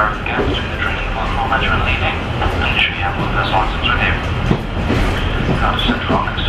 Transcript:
verifications to the drinking platform as you're leaving. Make sure you have all those licenses with you. Go to Central